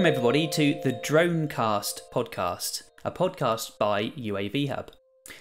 Welcome, everybody, to the Dronecast podcast, a podcast by UAV Hub.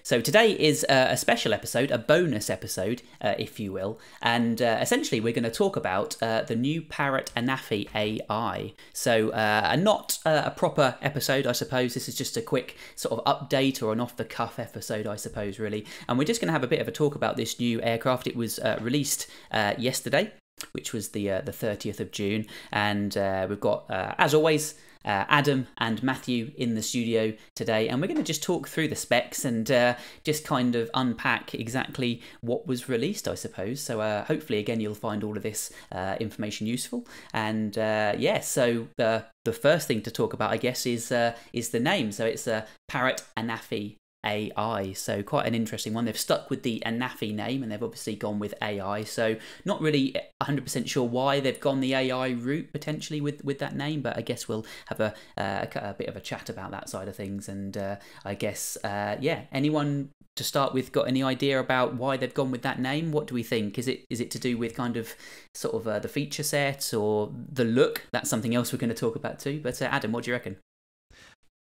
So, today is uh, a special episode, a bonus episode, uh, if you will, and uh, essentially we're going to talk about uh, the new Parrot Anafi AI. So, uh, not uh, a proper episode, I suppose. This is just a quick sort of update or an off the cuff episode, I suppose, really. And we're just going to have a bit of a talk about this new aircraft. It was released yesterday which was the uh, the 30th of June. And uh, we've got, uh, as always, uh, Adam and Matthew in the studio today, and we're going to just talk through the specs and uh, just kind of unpack exactly what was released, I suppose. So uh, hopefully, again, you'll find all of this information useful. And yeah, so the first thing to talk about, I guess, is is the name. So it's Parrot Anafi AI. So quite an interesting one. They've stuck with the Anafi name and they've obviously gone with AI. So not really 100% sure why they've gone the AI route potentially with, with that name, but I guess we'll have a, uh, a bit of a chat about that side of things. And uh, I guess, uh, yeah, anyone to start with got any idea about why they've gone with that name? What do we think? Is it is it to do with kind of sort of uh, the feature set or the look? That's something else we're going to talk about too. But uh, Adam, what do you reckon?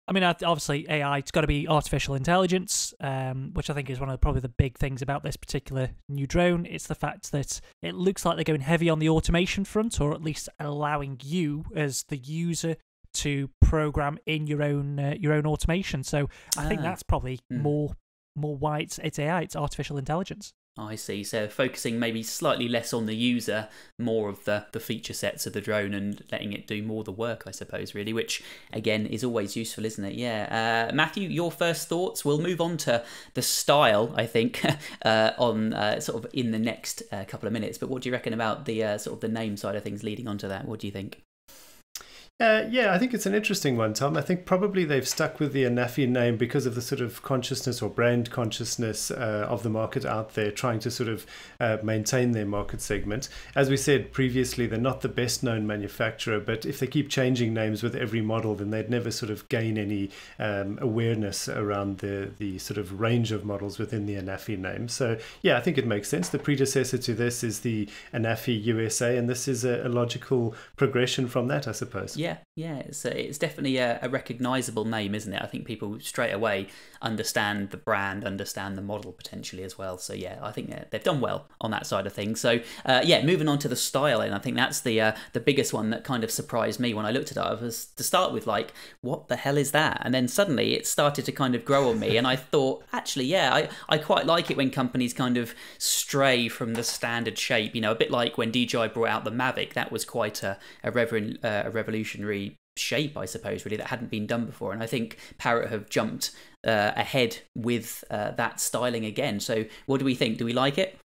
I mean, obviously, AI, it's got to be artificial intelligence, um, which I think is one of the, probably the big things about this particular new drone. It's the fact that it looks like they're going heavy on the automation front, or at least allowing you as the user to program in your own uh, your own automation. So I ah. think that's probably mm. more more why it's, it's AI, it's artificial intelligence. I see. So focusing maybe slightly less on the user, more of the, the feature sets of the drone and letting it do more of the work, I suppose, really, which again is always useful, isn't it? Yeah. Uh, Matthew, your first thoughts? We'll move on to the style, I think, uh, on uh, sort of in the next uh, couple of minutes. But what do you reckon about the uh, sort of the name side of things leading on to that? What do you think? Uh, yeah, I think it's an interesting one, Tom. I think probably they've stuck with the Anafi name because of the sort of consciousness or brand consciousness uh, of the market out there, trying to sort of uh, maintain their market segment. As we said previously, they're not the best known manufacturer, but if they keep changing names with every model, then they'd never sort of gain any um, awareness around the, the sort of range of models within the Anafi name. So, yeah, I think it makes sense. The predecessor to this is the Anafi USA, and this is a, a logical progression from that, I suppose. Yeah. Yeah, yeah, it's a, it's definitely a, a recognizable name, isn't it? I think people straight away understand the brand, understand the model potentially as well. So yeah, I think they've done well on that side of things. So uh, yeah, moving on to the style, and I think that's the uh, the biggest one that kind of surprised me when I looked at it. I was to start with like, what the hell is that? And then suddenly it started to kind of grow on me, and I thought actually, yeah, I I quite like it when companies kind of stray from the standard shape. You know, a bit like when DJI brought out the Mavic, that was quite a a, rever- uh, a revolutionary shape, I suppose, really, that hadn't been done before. And I think Parrot have jumped uh, ahead with uh, that styling again. So, what do we think? Do we like it?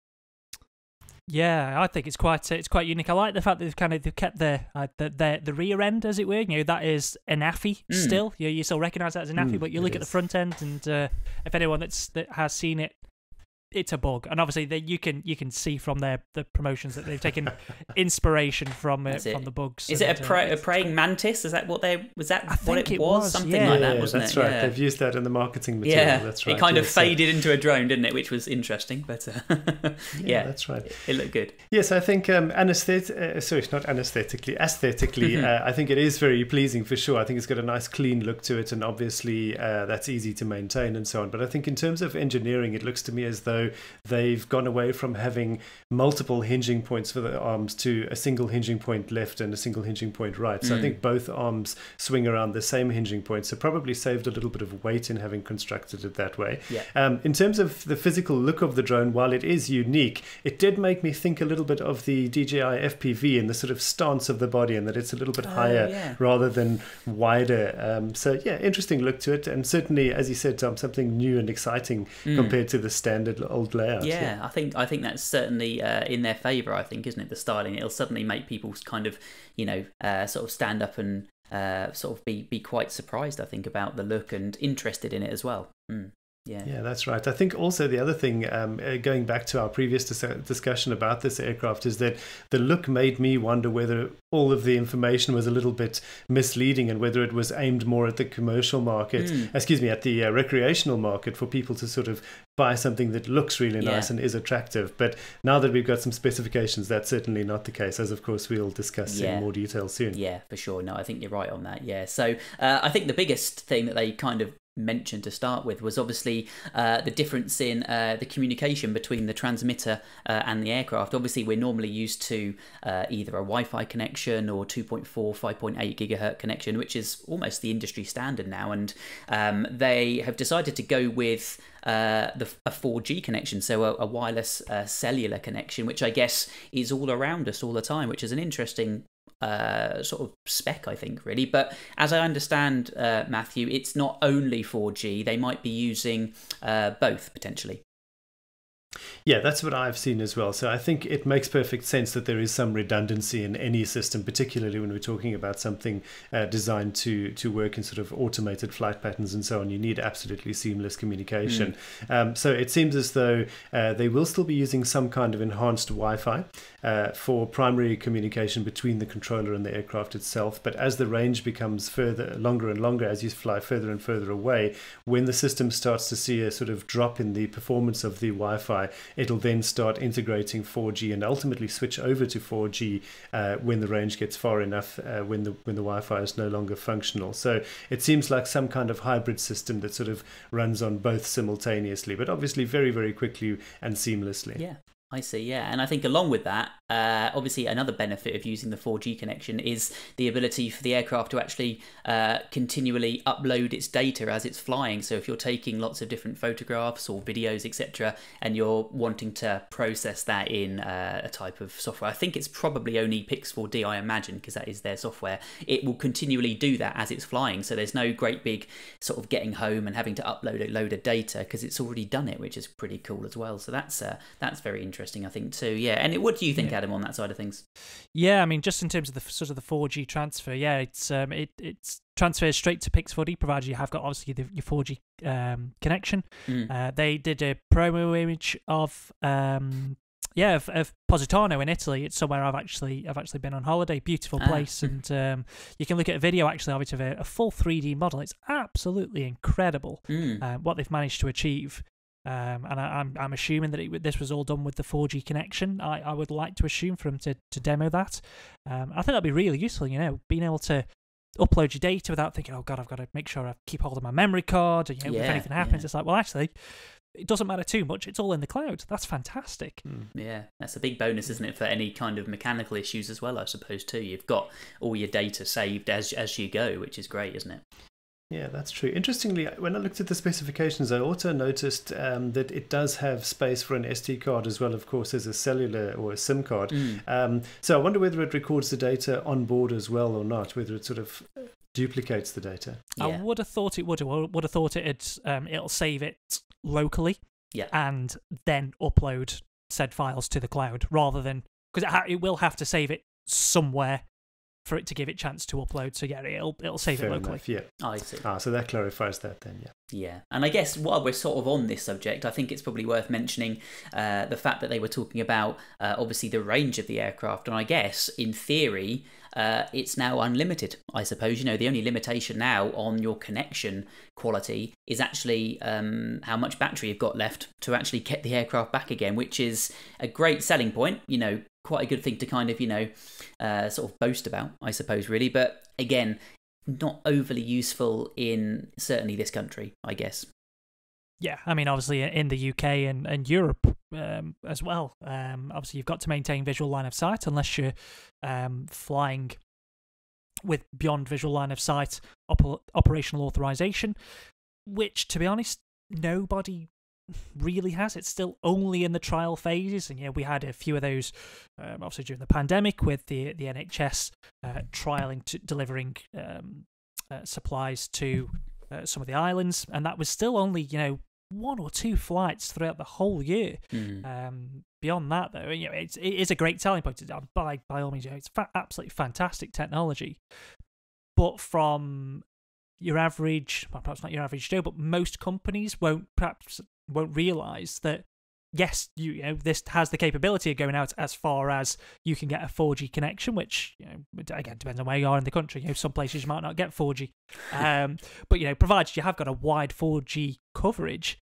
Yeah, I think it's quite it's quite unique. I like the fact that they've kind of they've kept the uh, the, the the rear end, as it were. You know, that is Anafi mm. still. You you still recognise that as Anafi, mm, but you look at the front end, and uh, if anyone that's that has seen it it's a bug, and obviously they, you can you can see from their the promotions that they've taken inspiration from it, from the bugs. Is it a, pra- a, praying mantis? Is that what they was that I what it, it was? was? Something yeah. like that, yeah, wasn't that's it? right. Yeah. They've used that in the marketing material. Yeah, that's right. It kind yes, of faded so. into a drone, didn't it? Which was interesting, but uh, yeah, yeah, that's right. It, it, looked good. Yes, I think um, anesthetic. Uh, sorry, not anesthetically, aesthetically. uh, I think it is very pleasing for sure. I think it's got a nice clean look to it, and obviously uh, that's easy to maintain and so on. But I think in terms of engineering, it looks to me as though they've gone away from having multiple hinging points for the arms to a single hinging point left and a single hinging point right. So mm. I think both arms swing around the same hinging point. So probably saved a little bit of weight in having constructed it that way. Yeah. Um, in terms of the physical look of the drone, while it is unique, it did make me think a little bit of the DJI FPV and the sort of stance of the body and that it's a little bit uh, higher yeah. rather than wider. Um, so yeah, interesting look to it. And certainly, as you said, Tom, something new and exciting mm. compared to the standard old layout. Yeah, yeah, I think I think that's certainly uh, in their favour. I think, isn't it? The styling it'll suddenly make people kind of you know uh, sort of stand up and uh, sort of be be quite surprised. I think about the look and interested in it as well. Mm. Yeah. Yeah, that's right. I think also the other thing, um, uh, going back to our previous dis- discussion about this aircraft, is that the look made me wonder whether all of the information was a little bit misleading and whether it was aimed more at the commercial market, Mm. excuse me, at the uh, recreational market for people to sort of buy something that looks really Yeah. nice and is attractive. But now that we've got some specifications, that's certainly not the case, as of course we'll discuss Yeah. in more detail soon. Yeah, for sure. No, I think you're right on that. Yeah. So uh, I think the biggest thing that they kind of mentioned to start with was obviously uh, the difference in uh, the communication between the transmitter uh, and the aircraft. Obviously, we're normally used to uh, either a Wi-Fi connection or 2.4, 5.8 gigahertz connection, which is almost the industry standard now. And um, they have decided to go with uh, the a 4G connection, so a, a wireless uh, cellular connection, which I guess is all around us all the time, which is an interesting uh, sort of spec, I think, really. But as I understand, uh, Matthew, it's not only 4G; they might be using uh, both potentially. Yeah, that's what I've seen as well. So I think it makes perfect sense that there is some redundancy in any system, particularly when we're talking about something uh, designed to to work in sort of automated flight patterns and so on. You need absolutely seamless communication. Um, so it seems as though uh, they will still be using some kind of enhanced Wi-Fi uh, for primary communication between the controller and the aircraft itself. But as the range becomes further longer and longer, as you fly further and further away, when the system starts to see a sort of drop in the performance of the Wi-Fi, it'll then start integrating 4G and ultimately switch over to 4G uh, when the range gets far enough, uh, when the when the Wi-Fi is no longer functional. So it seems like some kind of hybrid system that sort of runs on both simultaneously, but obviously very very quickly and seamlessly. Yeah. I see, yeah. And I think along with that, uh, obviously another benefit of using the 4G connection is the ability for the aircraft to actually uh, continually upload its data as it's flying. So if you're taking lots of different photographs or videos, etc., and you're wanting to process that in uh, a type of software, I think it's probably only Pix4D, I imagine, because that is their software. It will continually do that as it's flying. So there's no great big sort of getting home and having to upload a load of data because it's already done it, which is pretty cool as well. So that's uh, that's very interesting. I think too. Yeah. And what do you think, Yeah. Adam, on that side of things? Yeah, I mean, just in terms of the sort of the 4G transfer, yeah, it's um, it it's transfers straight to Pix4D, provided you have got obviously the, your 4G um, connection. Mm. Uh, they did a promo image of um, yeah of, of Positano in Italy. It's somewhere I've actually I've actually been on holiday. Beautiful Ah. place, and um, you can look at a video actually of it of a, a full 3D model. It's absolutely incredible Mm. uh, what they've managed to achieve. Um, and I, I'm I'm assuming that it, this was all done with the 4G connection. I, I would like to assume for them to, to demo that. Um, I think that'd be really useful. You know, being able to upload your data without thinking, oh god, I've got to make sure I keep hold of my memory card. And, you know, if anything happens, yeah. it's like, well, actually, it doesn't matter too much. It's all in the cloud. That's fantastic. Mm. Yeah, that's a big bonus, isn't it, for any kind of mechanical issues as well, I suppose, too. You've got all your data saved as as you go, which is great, isn't it? Yeah, that's true. Interestingly, when I looked at the specifications, I also noticed um, that it does have space for an SD card as well, of course, as a cellular or a SIM card. Mm. Um, so I wonder whether it records the data on board as well or not, whether it sort of duplicates the data. Yeah. I would have thought it would. I would have thought it. Um, it'll save it locally. Yeah. And then upload said files to the cloud rather than because it, ha- it will have to save it somewhere for it to give it chance to upload. So yeah, it'll it'll save Fair it locally. enough. Yeah. I see. Ah, so that clarifies that then. Yeah. Yeah, and I guess while we're sort of on this subject, I think it's probably worth mentioning uh, the fact that they were talking about uh, obviously the range of the aircraft, and I guess in theory uh, it's now unlimited. I suppose you know the only limitation now on your connection quality is actually um, how much battery you've got left to actually get the aircraft back again, which is a great selling point. You know, quite a good thing to kind of you know uh, sort of boast about, I suppose, really. But again, not overly useful in certainly this country, I guess. Yeah, I mean, obviously in the UK and, and Europe um, as well. Um, obviously, you've got to maintain visual line of sight unless you're um, flying with beyond visual line of sight op- operational authorization, which, to be honest, nobody really has. It's still only in the trial phases, and yeah, we had a few of those, um, obviously during the pandemic, with the the NHS uh, trialing to delivering um, uh, supplies to uh, some of the islands, and that was still only you know one or two flights throughout the whole year. Mm. Um, beyond that, though, you know, it's it is a great selling point. Uh, By by all means, you know, it's fa- absolutely fantastic technology. But from your average, well, perhaps not your average Joe, but most companies won't perhaps won't realize that yes, you, you know this has the capability of going out as far as you can get a 4G connection, which you know again depends on where you are in the country. You know, some places you might not get 4G, um, but you know, provided you have got a wide 4G coverage,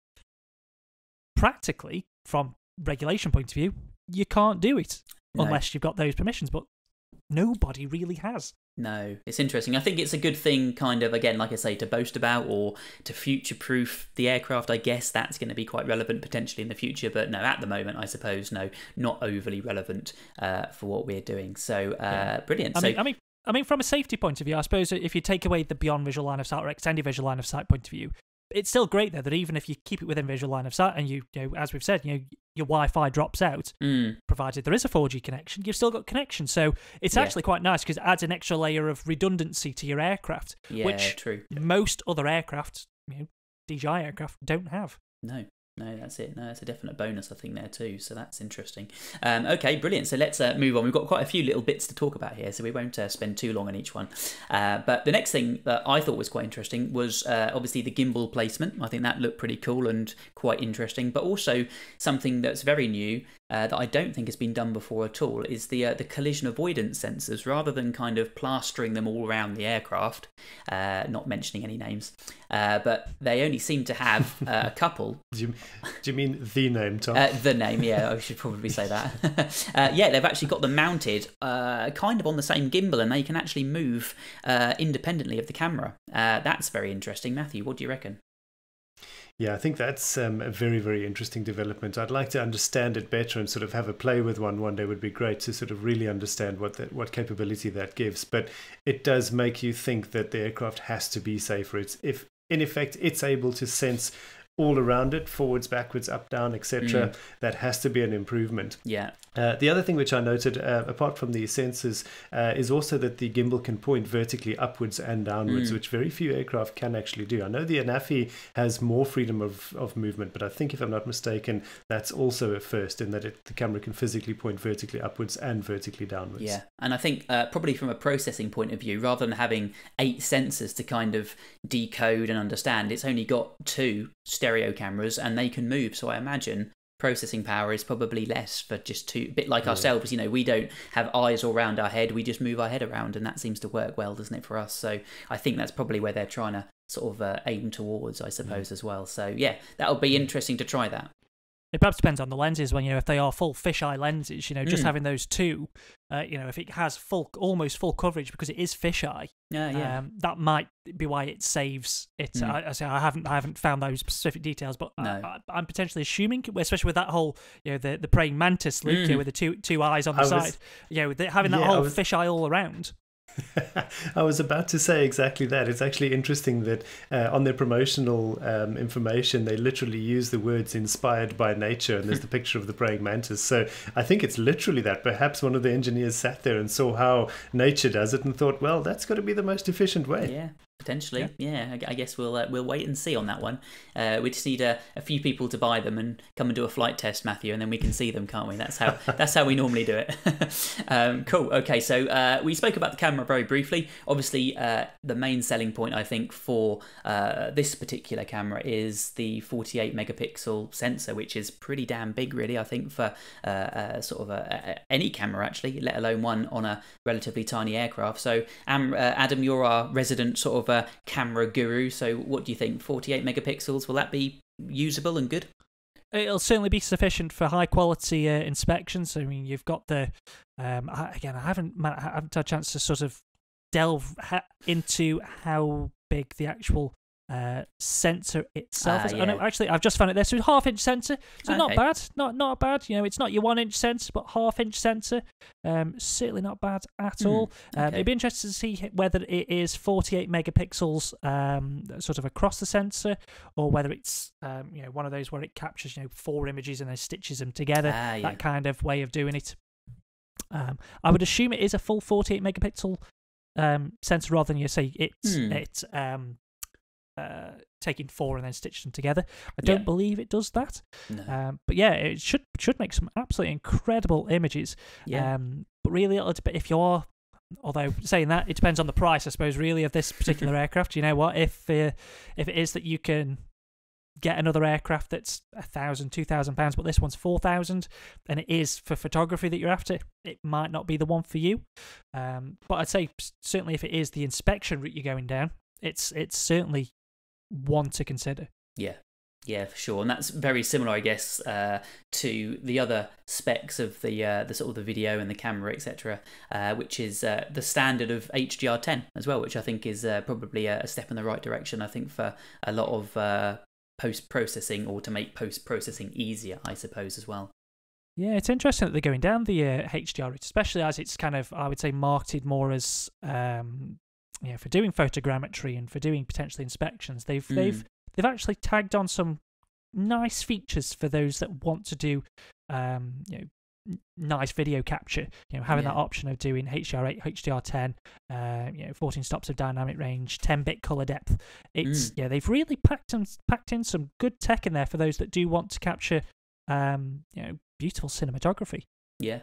practically from regulation point of view, you can't do it No. unless you've got those permissions. But nobody really has. No, it's interesting. I think it's a good thing, kind of, again, like I say, to boast about or to future proof the aircraft. I guess that's going to be quite relevant potentially in the future, but no, at the moment, I suppose, no, not overly relevant uh, for what we're doing. So, uh, Yeah. brilliant. I so, mean, I mean, I mean, from a safety point of view, I suppose if you take away the beyond visual line of sight or extended visual line of sight point of view, it's still great though that even if you keep it within visual line of sight and you, you know, as we've said, you know, your Wi-Fi drops out, mm, provided there is a 4G connection, you've still got connection. So it's Yeah. actually quite nice because it adds an extra layer of redundancy to your aircraft, yeah, which true. most other aircraft, you know, DJI aircraft, don't have. No, no, that's it. No, it's a definite bonus, I think, there too. So that's interesting. Um, okay, brilliant. So let's uh, move on. We've got quite a few little bits to talk about here, so we won't uh, spend too long on each one. Uh, but the next thing that I thought was quite interesting was uh, obviously the gimbal placement. I think that looked pretty cool and quite interesting, but also something that's very new. Uh, that I don't think has been done before at all is the uh, the collision avoidance sensors. Rather than kind of plastering them all around the aircraft, uh, not mentioning any names, uh, but they only seem to have uh, a couple Do you, do you mean the name, Tom? uh, the name, yeah, I should probably say that. uh, yeah, they've actually got them mounted uh, kind of on the same gimbal and they can actually move uh, independently of the camera. Uh, that's very interesting. Matthew, what do you reckon? Yeah, I think that's um, a very, very interesting development. I'd like to understand it better and sort of have a play with one one day would be great to sort of really understand what that what capability that gives. But it does make you think that the aircraft has to be safer. It's if in effect it's able to sense all around it, forwards, backwards, up, down, etc. That has to be an improvement. Yeah. Uh, the other thing which I noted, uh, apart from the sensors, uh, is also that the gimbal can point vertically upwards and downwards, Mm. which very few aircraft can actually do. I know the Anafi has more freedom of, of movement, but I think, if I'm not mistaken, that's also a first in that it, the camera can physically point vertically upwards and vertically downwards. Yeah, and I think uh, probably from a processing point of view, rather than having eight sensors to kind of decode and understand, it's only got two stereo cameras and they can move. So I imagine processing power is probably less for just two. A bit like Yeah. ourselves, you know, we don't have eyes all around our head; we just move our head around, and that seems to work well, doesn't it, for us? So I think that's probably where they're trying to sort of uh, aim towards, I suppose, as well. So yeah, that'll be interesting to try that. It perhaps depends on the lenses. When you know if they are full fisheye lenses, you know, just Mm. having those two, uh, you know, if it has full, almost full coverage because it is fisheye, Yeah, yeah. um, that might be why it saves it. Mm. I, I say I haven't, I haven't found those specific details, but No. I, I'm potentially assuming, especially with that whole, you know, the the praying mantis look, you know, Mm. with the two two eyes on the was- side, you know, having that Yeah, whole was- fisheye all around. I was about to say exactly that. It's actually interesting that uh, on their promotional um, information, they literally use the words inspired by nature, and there's the picture of the praying mantis. So I think it's literally that. Perhaps one of the engineers sat there and saw how nature does it and thought, well, that's got to be the most efficient way. Yeah, potentially. Yeah, I, I guess we'll uh, we'll wait and see on that one. Uh, we just need a, a few people to buy them and come and do a flight test, Matthew, and then we can see them, can't we? That's how that's how we normally do it. um, cool. Okay, so uh, we spoke about the camera very briefly. Obviously, uh, the main selling point I think for uh, this particular camera is the 48 megapixel sensor, which is pretty damn big, really. I think for uh, uh, sort of a, a, any camera actually, let alone one on a relatively tiny aircraft. So, um, uh, Adam, you're our resident sort of camera guru. So, what do you think? 48 megapixels will that be usable and good? It'll certainly be sufficient for high quality uh, inspections. I mean, you've got the um, I, again. I haven't I haven't had a chance to sort of delve ha- into how big the actual uh, sensor itself Ah, is. I know, yeah. actually, I've just found it there. So half inch sensor, so not bad, not not bad. You know, it's not your one inch sensor, but half inch sensor. Um, certainly not bad at Hmm, all. Um, okay. It'd be interesting to see whether it is 48 megapixels, um, sort of across the sensor, or whether it's um, you know one of those where it captures you know four images and then stitches them together. Ah, yeah. That kind of way of doing it. Um, I would assume it is a full 48 megapixel um, sensor rather than you say it's Hmm. it's um, uh, taking four and then stitching them together. I don't Yeah. believe it does that. No. Um, but yeah, it should should make some absolutely incredible images. yeah. Um, but really, if you're although saying that, it depends on the price, I suppose, really, of this particular aircraft. You know what? If uh, if it is that you can get another aircraft that's a thousand, two thousand pounds, but this one's four thousand, and it is for photography that you're after, it might not be the one for you. Um, but I'd say certainly if it is the inspection route you're going down, it's it's certainly one to consider. Yeah, yeah, for sure, and that's very similar, I guess, uh, to the other specs of the uh, the sort of the video and the camera, etc., uh, which is uh, the standard of HDR10 as well, which I think is uh, probably a, step in the right direction. I think for a lot of uh, post processing or to make post processing easier, I suppose, as well. Yeah, it's interesting that they're going down the HDR route, especially as it's kind of, I would say, marketed more as um, you know, for doing photogrammetry and for doing potentially inspections. They've mm. they've they've actually tagged on some nice features for those that want to do um, you know nice video capture you know having yeah. that option of doing hdr8 hdr10 uh, you know 14 stops of dynamic range 10 bit color depth it's mm. yeah they've really packed in, packed in some good tech in there for those that do want to capture um, you know beautiful cinematography yeah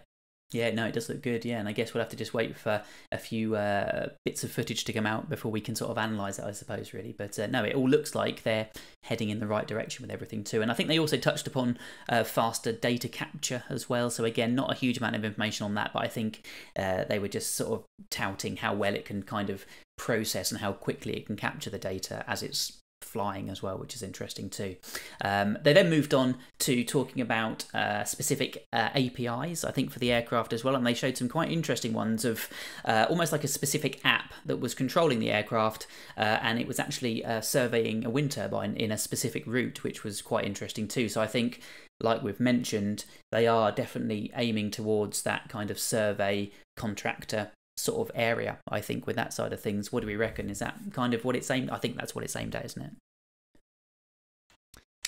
yeah, no, it does look good. Yeah, and I guess we'll have to just wait for a few uh, bits of footage to come out before we can sort of analyze it, I suppose, really. But uh, no, it all looks like they're heading in the right direction with everything too. And I think they also touched upon uh, faster data capture as well. So again, not a huge amount of information on that, but I think uh, they were just sort of touting how well it can kind of process and how quickly it can capture the data as it's flying as well, which is interesting too. Um, they then moved on to talking about uh, specific uh, APIs, I think, for the aircraft as well, and they showed some quite interesting ones of uh, almost like a specific app that was controlling the aircraft, uh, and it was actually uh, surveying a wind turbine in a specific route, which was quite interesting too. So I think. Like we've mentioned, they are definitely aiming towards that kind of survey contractor sort of area, I think, with that side of things. What do we reckon? Is that kind of what it's aimed? I think that's what it's aimed at, isn't it?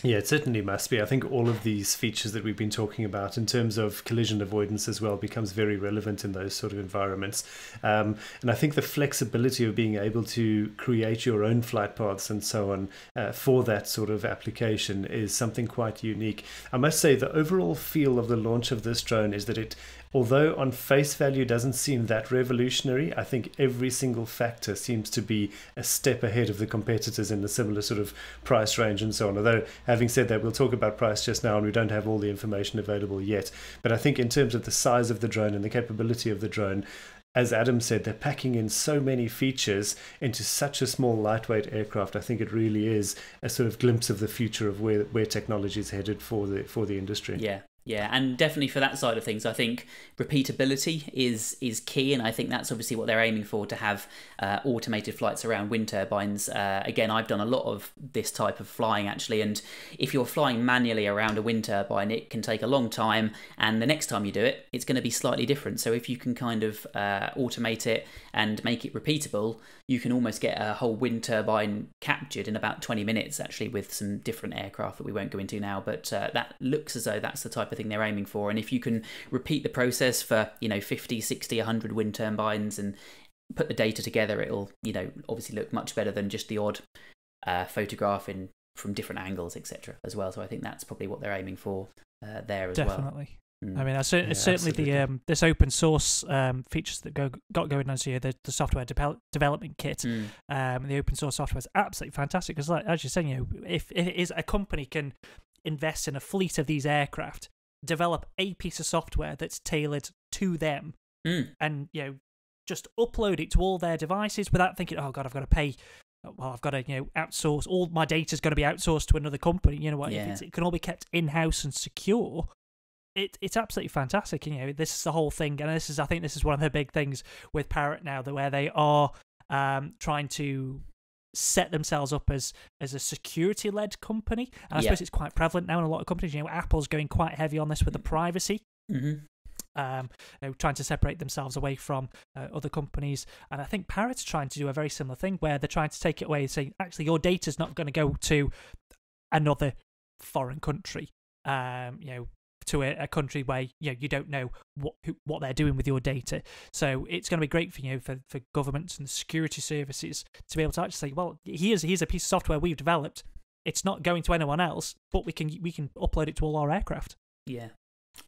Yeah, it certainly must be. I think all of these features that we've been talking about in terms of collision avoidance as well becomes very relevant in those sort of environments. Um, and I think the flexibility of being able to create your own flight paths and so on uh, for that sort of application is something quite unique. I must say, the overall feel of the launch of this drone is that it although on face value doesn't seem that revolutionary, I think every single factor seems to be a step ahead of the competitors in a similar sort of price range and so on. Although, having said that, we'll talk about price just now and we don't have all the information available yet. But I think in terms of the size of the drone and the capability of the drone, as Adam said, they're packing in so many features into such a small, lightweight aircraft. I think it really is a sort of glimpse of the future of where, where technology is headed for the for the industry. Yeah, yeah, and definitely for that side of things, I think repeatability is is key, and I think that's obviously what they're aiming for to have uh, automated flights around wind turbines. Uh, again, I've done a lot of this type of flying actually, and if you're flying manually around a wind turbine, it can take a long time, and the next time you do it, it's going to be slightly different. So if you can kind of uh, automate it and make it repeatable, you can almost get a whole wind turbine captured in about 20 minutes, actually, with some different aircraft that we won't go into now. But uh, that looks as though that's the type of thing they're aiming for. And if you can repeat the process for, you know, 50, 60, 100 wind turbines and put the data together, it'll, you know, obviously look much better than just the odd uh, photograph in from different angles, etc. as well. So I think that's probably what they're aiming for uh, there as Definitely. well. Definitely. Mm. I mean, it's, yeah, certainly absolutely. the um, this open source um, features that go got going on here, the, the software de- development kit, mm. um, the open source software is absolutely fantastic. Because, like as you're saying, you know, if, if it is a company can invest in a fleet of these aircraft, develop a piece of software that's tailored to them, mm. and you know, just upload it to all their devices without thinking, oh god, I've got to pay well, I've got to you know outsource all my data is going to be outsourced to another company. You know what? Yeah. it can all be kept in house and secure, it, it's absolutely fantastic. You know, this is the whole thing, and this is I think this is one of the big things with Parrot now, that where they are um, trying to set themselves up as as a security led company. And I yeah. suppose it's quite prevalent now in a lot of companies. You know, Apple's going quite heavy on this with the privacy. Mm-hmm. Um, you know, trying to separate themselves away from uh, other companies. And I think Parrot's trying to do a very similar thing where they're trying to take it away and say, actually, your data's not going to go to another foreign country. Um, you know, to a, a, country where you know you don't know what who, what they're doing with your data. So it's going to be great for you know, for for governments and security services to be able to actually say, well, here's here's a piece of software we've developed. It's not going to anyone else, but we can we can upload it to all our aircraft. Yeah,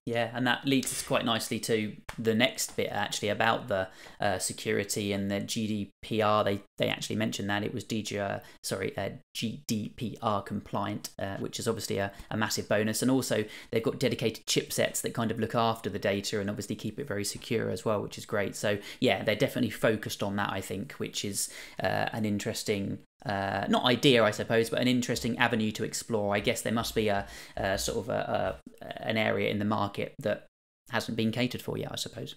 Yeah, and that leads us quite nicely to the next bit actually about the uh, security and the GDPR. They they actually mentioned that it was DGR, sorry, uh, GDPR compliant, uh, which is obviously a, a massive bonus. And also they've got dedicated chipsets that kind of look after the data and obviously keep it very secure as well, which is great. So yeah, they're definitely focused on that. I think, which is uh, an interesting uh, not idea, I suppose, but an interesting avenue to explore. I guess there must be a, a sort of a, a, an area in the market that hasn't been catered for yet, I suppose.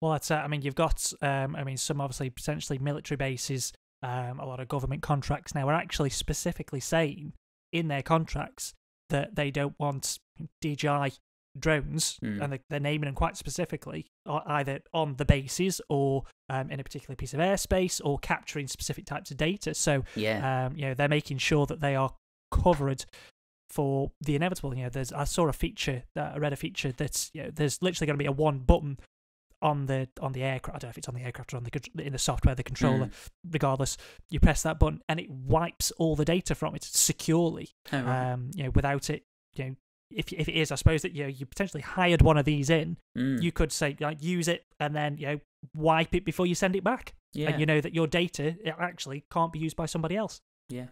Well, that's. Uh, I mean, you've got. Um, I mean, some obviously potentially military bases. Um, a lot of government contracts now are actually specifically saying in their contracts that they don't want DJI drones, Mm. and they- they're naming them quite specifically, either on the bases or um, in a particular piece of airspace or capturing specific types of data. So, Yeah. um, you know, they're making sure that they are covered for the inevitable. You know, there's I saw a feature, uh, I read a feature that's you know, there's literally going to be a one button on the on the aircraft. I don't know if it's on the aircraft or on the in the software, the controller. Regardless, you press that button and it wipes all the data from it securely Oh, right. um, you know, without it, you know, if, if it is, I suppose that you know, you potentially hired one of these in, Mm. you could say like use it and then you know wipe it before you send it back, yeah. and you know that your data it actually can't be used by somebody else. Yeah,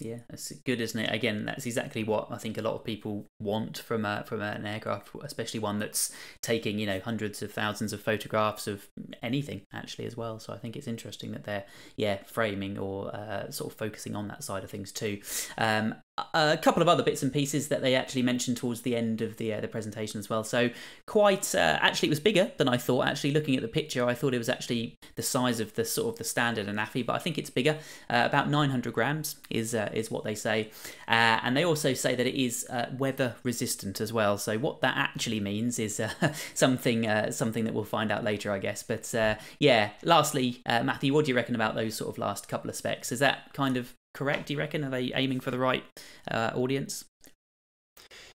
yeah, that's good, isn't it? Again, that's exactly what I think a lot of people want from a, from an aircraft, especially one that's taking you know hundreds of thousands of photographs of anything actually as well. So I think it's interesting that they're yeah framing or uh, sort of focusing on that side of things too. Um, a couple of other bits and pieces that they actually mentioned towards the end of the uh, the presentation as well. So quite uh, actually, it was bigger than I thought. Actually, looking at the picture, I thought it was actually the size of the sort of the standard Anafi, but I think it's bigger. Uh, about 900 grams is uh, is what they say, uh, and they also say that it is uh, weather resistant as well. So what that actually means is something something that we'll find out later, I guess. But yeah, lastly, Matthew, what do you reckon about those sort of last couple of specs? Is that kind of correct? Do you reckon? Are they aiming for the right uh, audience?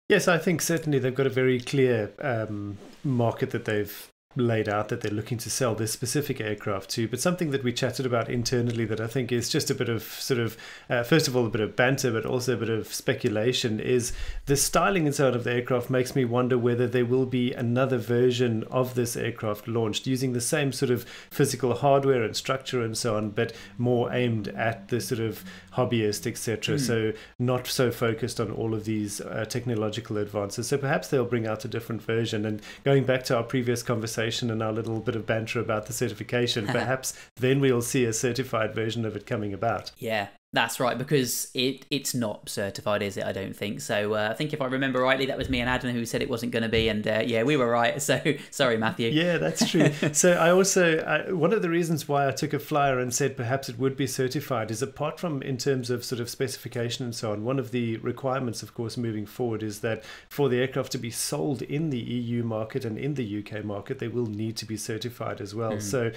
Yes, I think certainly they've got a very clear um, market that they've laid out that they're looking to sell this specific aircraft to. But something that we chatted about internally that I think is just a bit of sort of, uh, first of all, a bit of banter, but also a bit of speculation is the styling inside of the aircraft makes me wonder whether there will be another version of this aircraft launched using the same sort of physical hardware and structure and so on, but more aimed at the sort of hobbyist, etc. Mm. So not so focused on all of these uh, technological advances. So perhaps they'll bring out a different version. And going back to our previous conversation and our little bit of banter about the certification, perhaps then we'll see a certified version of it coming about. Yeah, that's right, because it it's not certified, is it? I don't think so. Uh, I think if I remember rightly, that was me and Adam who said it wasn't going to be, and uh, yeah, we were right. So sorry, Matthew. Yeah, that's true. so I also I, one of the reasons why I took a flyer and said perhaps it would be certified is apart from in terms of sort of specification and so on. One of the requirements, of course, moving forward is that for the aircraft to be sold in the EU market and in the UK market, they will need to be certified as well. Mm. So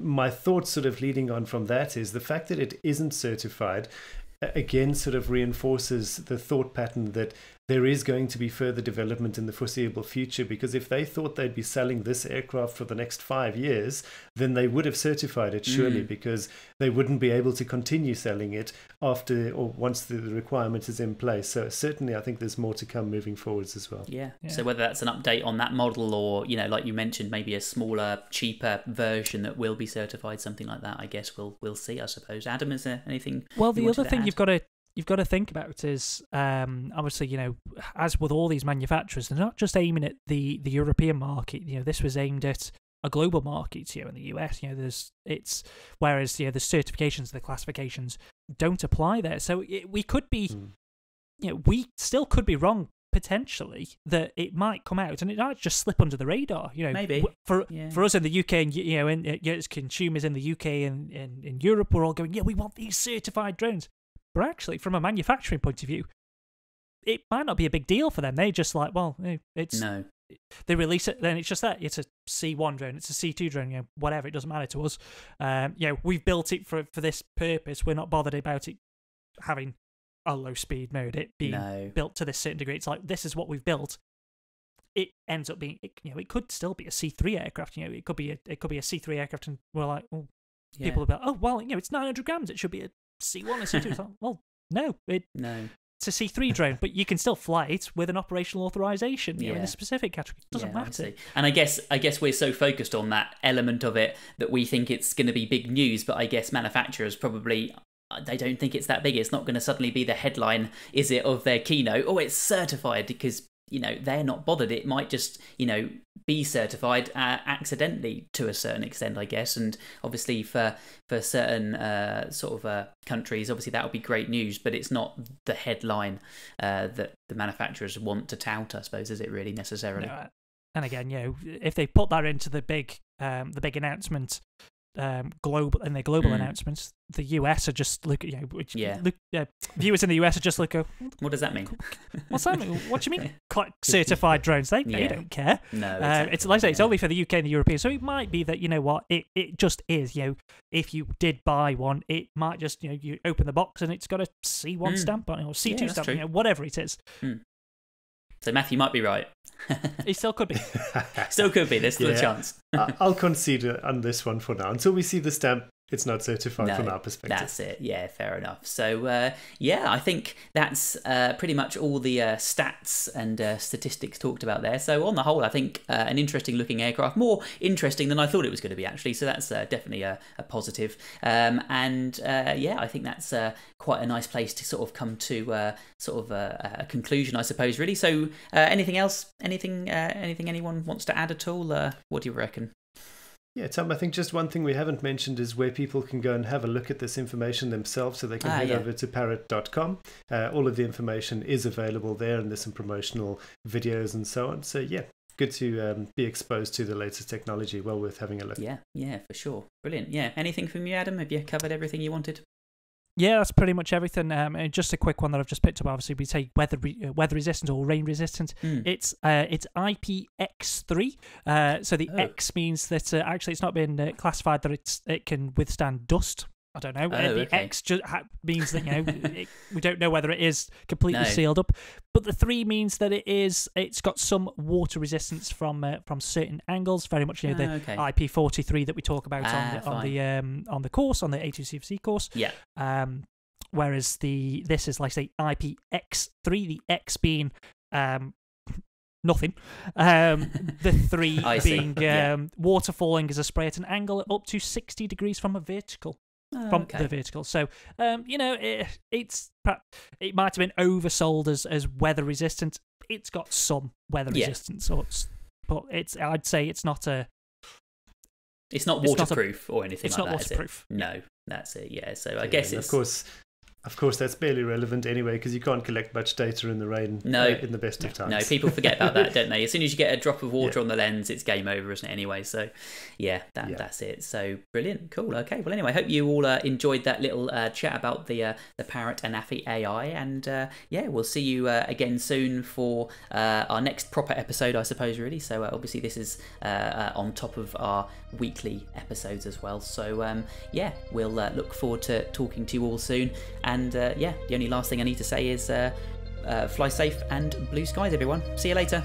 my thoughts, sort of leading on from that, is the fact that it isn't certified again sort of reinforces the thought pattern that there is going to be further development in the foreseeable future because if they thought they'd be selling this aircraft for the next five years, then they would have certified it surely Mm. because they wouldn't be able to continue selling it after or once the requirement is in place. So certainly I think there's more to come moving forwards as well. Yeah. Yeah. So whether that's an update on that model or, you know, like you mentioned, maybe a smaller, cheaper version that will be certified, something like that, I guess we'll we'll see, I suppose. Adam, is there anything Well, the wanted other to thing add? you've got to you've got to think about is um, obviously you know as with all these manufacturers, they're not just aiming at the the European market. You know, this was aimed at a global market. You know, in the US, you know, there's it's whereas you know the certifications, the classifications don't apply there. So it, we could be, Mm. you know, we still could be wrong potentially that it might come out and it might just slip under the radar. You know, Maybe. for Yeah. for us in the UK and you know, in, as consumers in the UK and in, in Europe, we're all going, yeah, we want these certified drones. But actually, from a manufacturing point of view, it might not be a big deal for them. They just like, well, eh, it's No. they release it, then it's just that it's a C1 drone, it's a C2 drone, you know, whatever. It doesn't matter to us. Um, you know, we've built it for for this purpose. We're not bothered about it having a low speed mode. It being No. built to this certain degree. It's like this is what we've built. It ends up being, it, you know, it could still be a C three aircraft. You know, it could be a it could be a C three aircraft, and we're like, well, Yeah. people be like, oh well, you know, it's nine hundred grams. It should be a C one, a C two. It's like, well, no, it No. a C three drone, but you can still fly it with an operational authorization. You know, in Yeah. the specific category, it doesn't Yeah, matter. see. And I guess I guess we're so focused on that element of it that we think it's going to be big news, but I guess manufacturers probably uh, they don't think it's that big. It's not going to suddenly be the headline, is it, of their keynote? Oh, it's certified because you know they're not bothered. It might just you know be certified uh, accidentally to a certain extent, I guess. And obviously for for certain uh, sort of uh, countries, obviously that would be great news, but it's not the headline uh, that the manufacturers want to tout. I suppose is it really necessarily? No, and again, you know, if they put that into the big, um, the big announcement, um, global in their global Mm. announcements, the US are just look you know, which Yeah. look, uh, viewers in the US are just like, go, What does that mean? what's that? mean? What do you mean? Certified drones? They they don't care. No, Uh, exactly. it's like I say, it's only for the UK and the European. So it might be that you know what it, it just is. You know, if you did buy one, it might just you know you open the box and it's got a C one Mm. stamp on it or C two that's stamp, you know, whatever it is. So Matthew might be right. It still could be. Still could be. There's still Yeah. a chance. I- I'll concede on this one for now. Until we see the stamp, it's not certified No, from our perspective. That's it. Yeah, fair enough. So uh, yeah, I think that's uh, pretty much all the uh, stats and uh, statistics talked about there. So on the whole, I think uh, an interesting looking aircraft, more interesting than I thought it was going to be actually. So that's uh, definitely a, a positive. Um, and uh, yeah, I think that's uh, quite a nice place to sort of come to uh, sort of a, a conclusion, I suppose. Really. So uh, anything else? Anything? Uh, anything anyone wants to add at all? Uh, what do you reckon? Yeah, Tom, I think just one thing we haven't mentioned is where people can go and have a look at this information themselves. So they can Ah, head yeah. over to parrot.com. Uh, all of the information is available there, and there's some promotional videos and so on. So, yeah, good to um, be exposed to the latest technology. Well worth having a look. Yeah, yeah, for sure. Brilliant. Yeah. Anything from you, Adam? Have you covered everything you wanted? Yeah, that's pretty much everything. Um, and just a quick one that I've just picked up. Obviously, we say weather re- uh, weather resistant or rain resistant. Hmm. It's uh, it's IPX3. Uh, so the Oh. X means that uh, actually it's not been uh, classified that it's it can withstand dust. I don't know. Oh, the okay. X just ha- means that you know it, we don't know whether it is completely No. sealed up. But the three means that it is. It's got some water resistance from uh, from certain angles. Very much you know the Ah, okay. IP43 that we talk about Ah, on the, on the um on the course on the A2 CofC course. Yeah. Um, whereas the this is like say IPX3, the X being um nothing. Um, the three being yeah. um water falling as a spray at an angle up to 60 degrees from a vertical Oh, from okay. the vertical. So um, you know it, it's perha- it might have been oversold as as weather resistant. It's got some weather Yeah. resistance, so it's but it's I'd say it's not a It's not It's not a- waterproof or anything it's like not that, waterproof. No, that's it. Yeah. So I guess it's of course, of course, that's barely relevant anyway because you can't collect much data in the rain. No. uh, in the best of times. no. People forget about that, don't they? As soon as you get a drop of water on the lens, it's game over, isn't it? Anyway, so yeah, that Yeah. that's it. So brilliant, cool. Okay. Well, anyway, I hope you all uh, enjoyed that little uh, chat about the uh, the Parrot Anafi AI, and uh, yeah, we'll see you uh, again soon for uh, our next proper episode, I suppose. Really. So uh, obviously this is uh, uh, on top of our weekly episodes as well. So um, yeah, we'll uh, look forward to talking to you all soon. And uh, yeah, the only last thing I need to say is uh, uh, fly safe and blue skies, everyone. See you later.